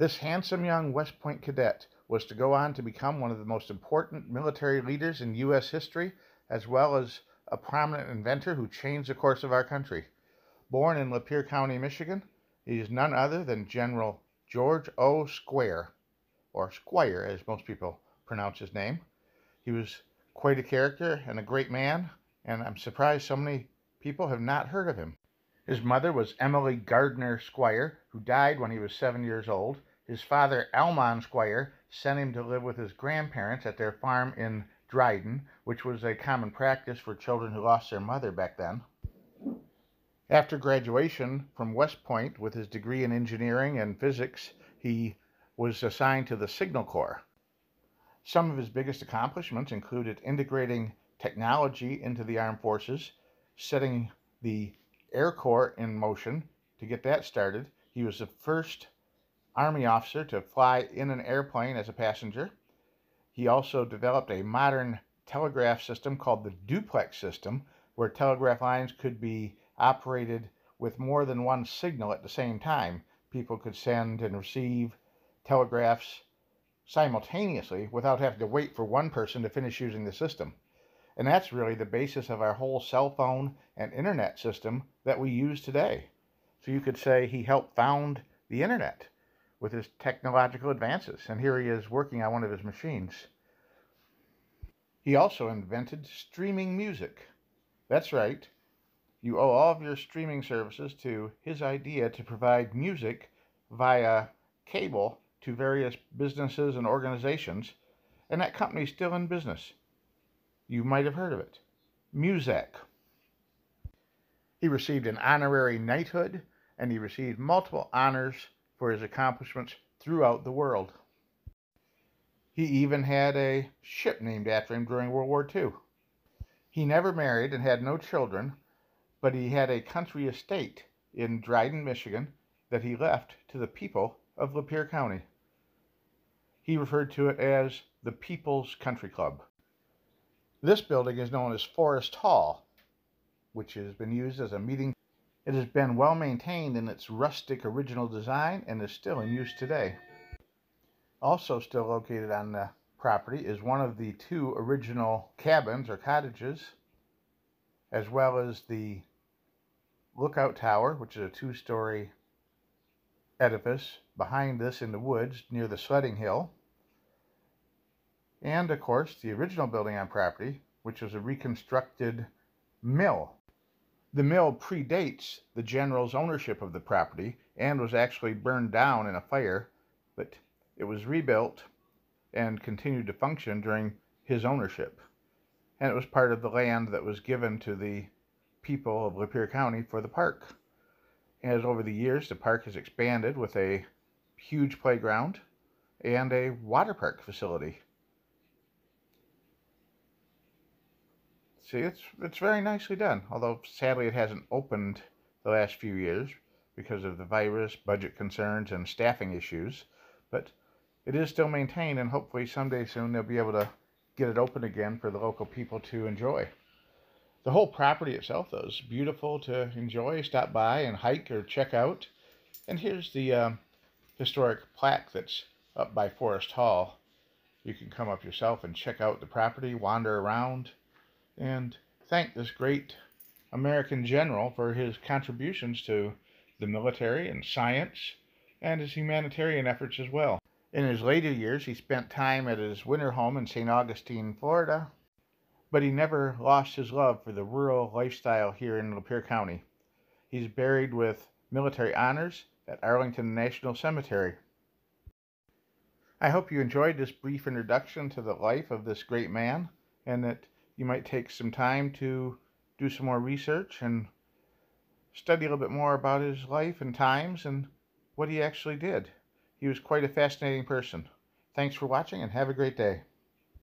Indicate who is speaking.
Speaker 1: This handsome young West Point cadet was to go on to become one of the most important military leaders in U.S. history, as well as a prominent inventor who changed the course of our country. Born in Lapeer County, Michigan, he is none other than General George O. Square, or Squire, as most people pronounce his name. He was quite a character and a great man, and I'm surprised so many people have not heard of him. His mother was Emily Gardner Squier, who died when he was seven years old. His father, Almon Squier, sent him to live with his grandparents at their farm in Dryden, which was a common practice for children who lost their mother back then. After graduation from West Point with his degree in engineering and physics, he was assigned to the Signal Corps. Some of his biggest accomplishments included integrating technology into the armed forces, setting the Air Corps in motion to get that started. He was the first Army officer to fly in an airplane as a passenger. He also developed a modern telegraph system called the duplex system, where telegraph lines could be operated with more than one signal at the same time. People could send and receive telegraphs simultaneously without having to wait for one person to finish using the system. And that's really the basis of our whole cell phone and internet system that we use today. So you could say he helped found the internet with his technological advances, and here he is working on one of his machines. He also invented streaming music. That's right. You owe all of your streaming services to his idea to provide music via cable to various businesses and organizations, and that company's still in business. You might have heard of it. Muzak. He received an honorary knighthood, and he received multiple honors for his accomplishments throughout the world. He even had a ship named after him during World War II. He never married and had no children, but he had a country estate in Dryden, Michigan, that he left to the people of Lapeer County. He referred to it as the People's Country Club. This building is known as Forest Hall, which has been used as a meeting it has been well maintained in its rustic original design and is still in use today. Also still located on the property is one of the two original cabins or cottages, as well as the lookout tower, which is a two-story edifice behind this in the woods near the sledding hill. And, of course, the original building on property, which was a reconstructed mill the mill predates the general's ownership of the property and was actually burned down in a fire, but it was rebuilt and continued to function during his ownership. And it was part of the land that was given to the people of Lapeer County for the park. As over the years, the park has expanded with a huge playground and a water park facility. See, it's it's very nicely done. Although sadly it hasn't opened the last few years because of the virus, budget concerns, and staffing issues. But it is still maintained, and hopefully someday soon they'll be able to get it open again for the local people to enjoy. The whole property itself, though, is beautiful to enjoy, stop by and hike or check out. And here's the uh, historic plaque that's up by Forest Hall. You can come up yourself and check out the property, wander around, and thank this great American general for his contributions to the military and science and his humanitarian efforts as well. In his later years, he spent time at his winter home in St. Augustine, Florida, but he never lost his love for the rural lifestyle here in Lapeer County. He's buried with military honors at Arlington National Cemetery. I hope you enjoyed this brief introduction to the life of this great man and that you might take some time to do some more research and study a little bit more about his life and times and what he actually did. He was quite a fascinating person. Thanks for watching and have a great day.